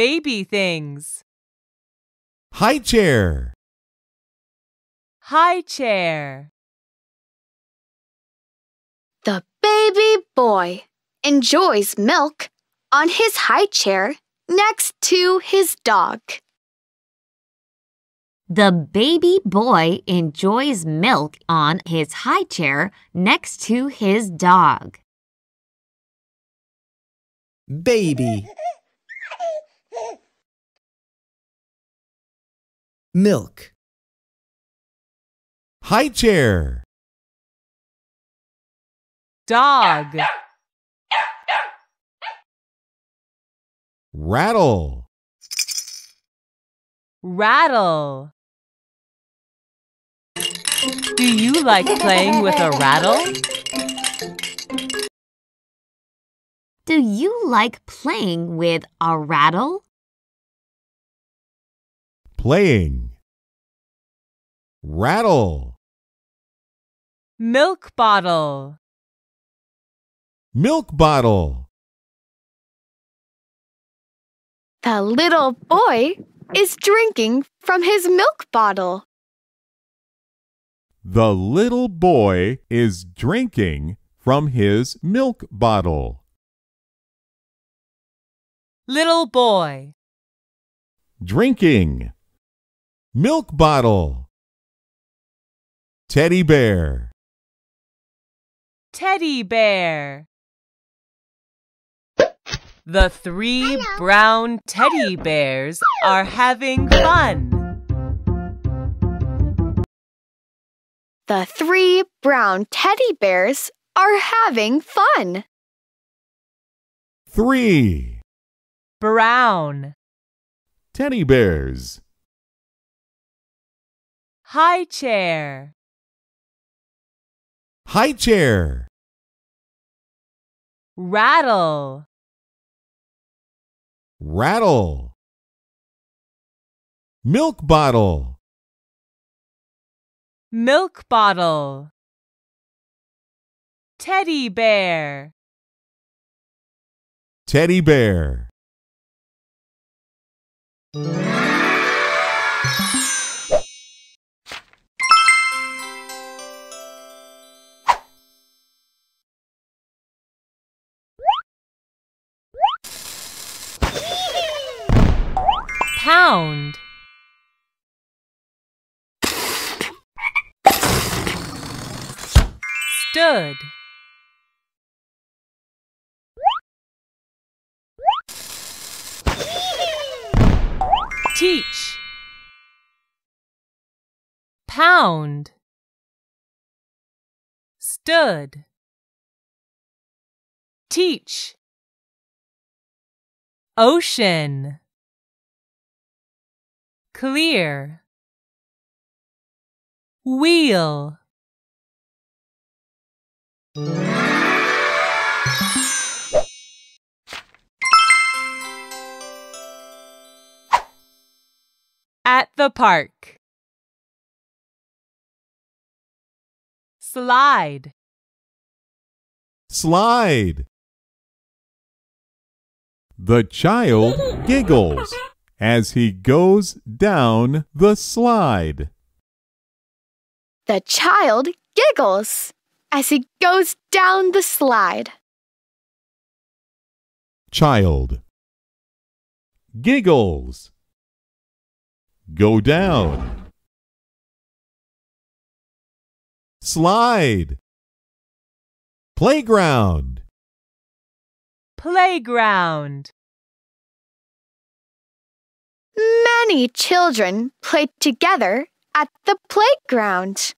baby things. High chair. High chair. The baby boy enjoys milk on his high chair next to his dog. The baby boy enjoys milk on his high chair next to his dog. baby milk High chair. Dog. Rattle. Rattle. Do you like playing with a rattle? Do you like playing with a rattle? Playing. Rattle. Milk bottle. Milk bottle. The little boy is drinking from his milk bottle. The little boy is drinking from his milk bottle. Little boy. Drinking. Milk bottle. Teddy bear. Teddy bear. The three brown teddy bears are having fun. The three brown teddy bears are having fun. Three. Brown. Teddy bears. High chair. High chair. Rattle. Rattle. Milk bottle. Milk bottle. Teddy bear. Teddy bear. Pound. Stood. Teach. Pound. Stood. Teach. Ocean. Clear. Wheel. At the park. Slide. Slide. The child giggles as he goes down the slide. The child giggles as he goes down the slide. Child giggles. Go down. Slide. Playground. Playground. Many children play together at the playground.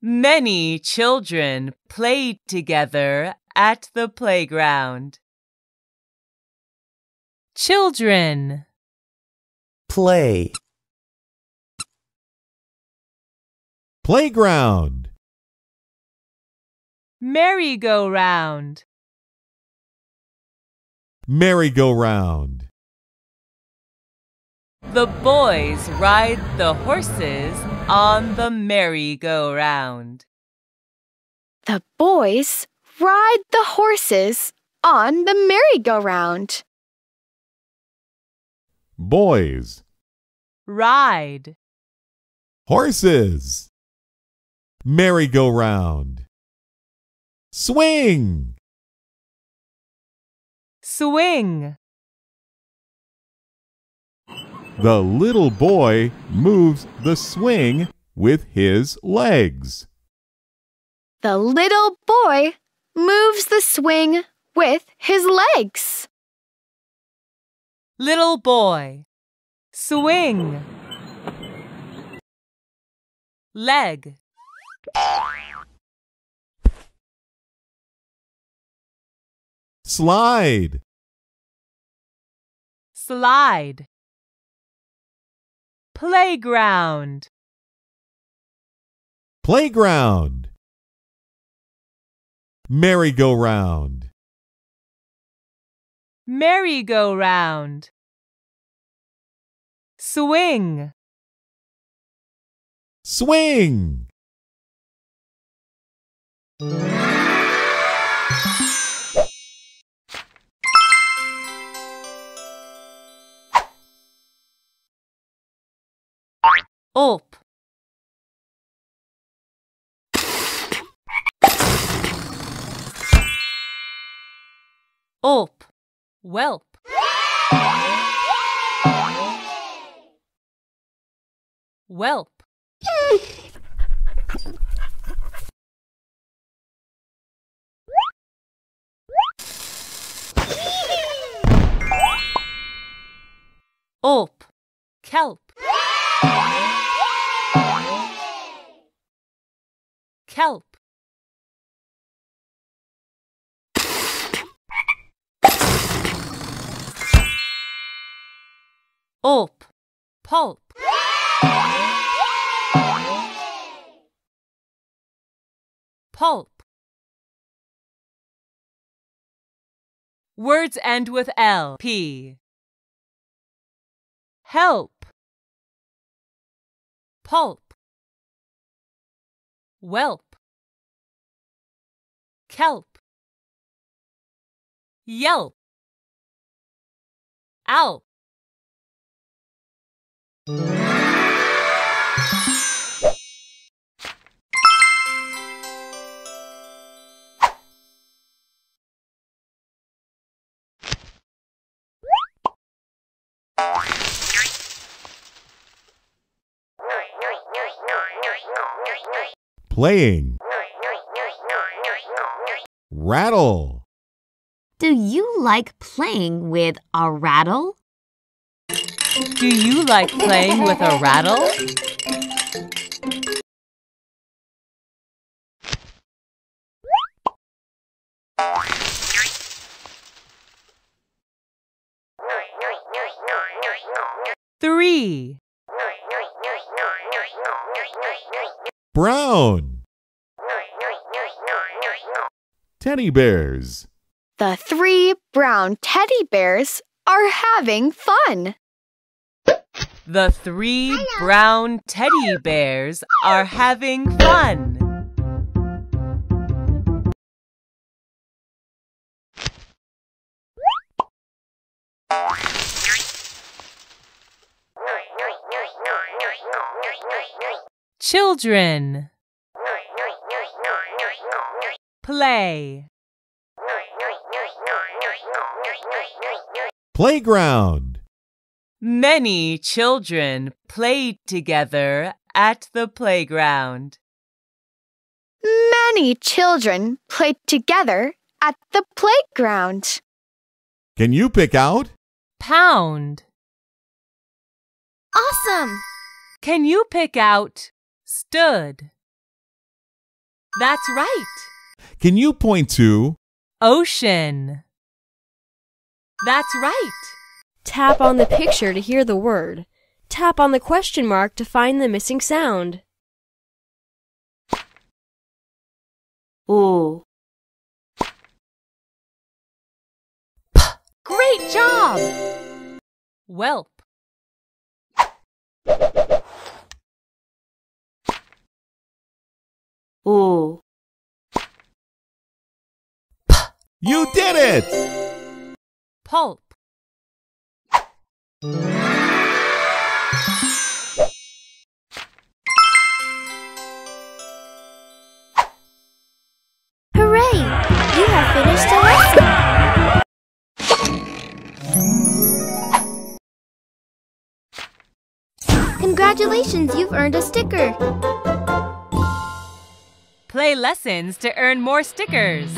Many children played together at the playground. Children. play Playground. Merry-go-round. Merry-go-round. The boys ride the horses on the merry-go-round. The boys ride the horses on the merry-go-round. boys. ride, Horses. Merry-go-round. Swing. swing, The little boy moves the swing with his legs. The little boy moves the swing with his legs. little boy, swing, leg, Slide. slide, playground, Playground. Merry-go-round. merry-go-round, swing, Swing. Up, up, whelp, whelp, up, kelp, kelp. Up, pulp. Pulp. Words end with L. P. Help. Pulp. Whelp. Kelp. Yelp. Alp. Playing. Rattle. Do you like playing with a rattle? Do you like playing with a rattle? Three, Brown. Teddy bears. The three brown teddy bears are having fun. the three brown teddy bears are having fun. Children, play. Playground. Many children played together at the playground. Many children played together at the playground. Can you pick out? Pound. Awesome! Can you pick out stood? That's right. Can you point to? Ocean. That's right. Tap on the picture to hear the word. Tap on the question mark to find the missing sound. Ooh. Great job. Whelp. Ooh. You did it! Pulp. Hooray! You have finished a lesson! Congratulations, you've earned a sticker! Play lessons to earn more stickers.